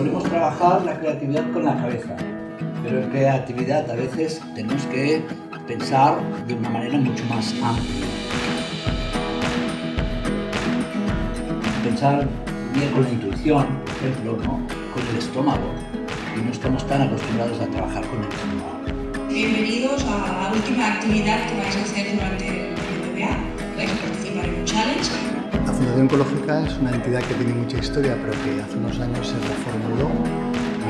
solemos trabajar la creatividad con la cabeza, pero en creatividad a veces tenemos que pensar de una manera mucho más amplia. Pensar bien con la intuición, por ejemplo, ¿no? con el estómago, y no estamos tan acostumbrados a trabajar con el estómago. Bienvenidos a la última actividad que vais a hacer durante La Fundación Ecológica es una entidad que tiene mucha historia, pero que hace unos años se reformuló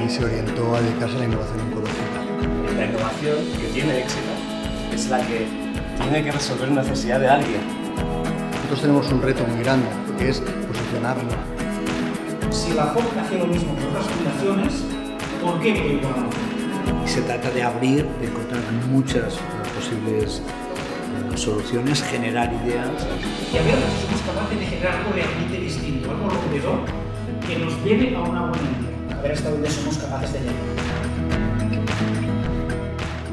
y se orientó a dedicarse a la innovación ecológica. La innovación que tiene éxito es la que tiene que resolver una necesidad de alguien. Nosotros tenemos un reto muy grande, que es posicionarlo. Si la FOC hace lo mismo que otras fundaciones, ¿por qué Proyecto Y se trata de abrir, de encontrar muchas posibles soluciones, generar ideas. Y a ver si somos capaces de generar algo realmente distinto, algo rompedor que nos lleve a una buena idea. A ver hasta dónde somos capaces de llegar.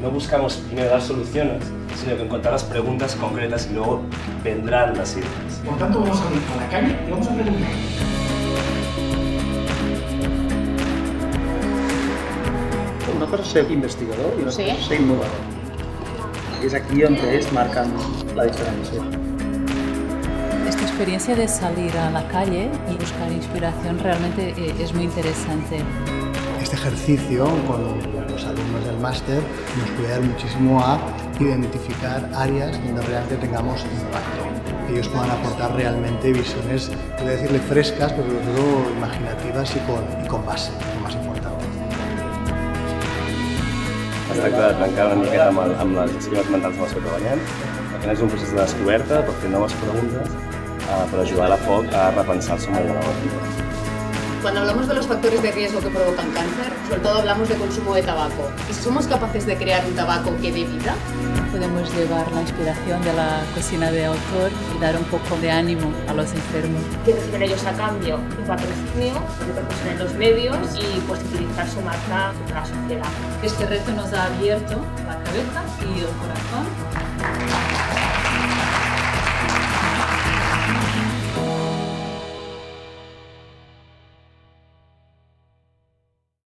No buscamos primero dar soluciones, sino que encontrar las preguntas concretas y luego vendrán las ideas. Por tanto, vamos a ir a la calle y vamos a preguntar. Una cosa es ser investigador y Sí. cosa es ser innovador. Y es aquí donde es marcan la diferencia. Esta experiencia de salir a la calle y buscar inspiración realmente eh, es muy interesante. Este ejercicio con los alumnos del máster nos puede ayudar muchísimo a identificar áreas donde realmente tengamos impacto. Que ellos puedan aportar realmente visiones, voy a decirle frescas, pero sobre todo imaginativas y con, y con base, lo más importante. Es tracta de trencar una miqueta amb, el, amb les esquives mentals amb les que treballem, perquè és un procés de descoberta per fer noves preguntes, eh, per ajudar a la FOC a repensar-se molt de nova vida. Cuando hablamos de los factores de riesgo que provocan cáncer, sobre todo hablamos de consumo de tabaco. ¿Y si somos capaces de crear un tabaco que dé vida? Podemos llevar la inspiración de la cocina de autor y dar un poco de ánimo a los enfermos. que reciben ellos a cambio un patrocinio, repercusión en los medios y posibilizar su marca a la sociedad. Este reto nos ha abierto la cabeza y el corazón